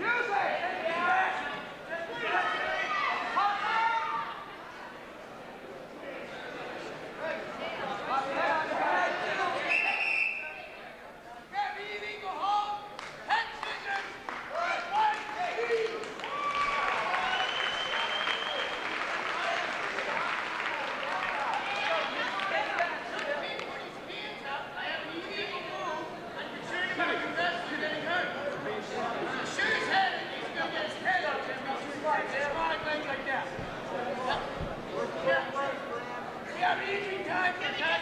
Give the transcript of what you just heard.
Music! Yeah.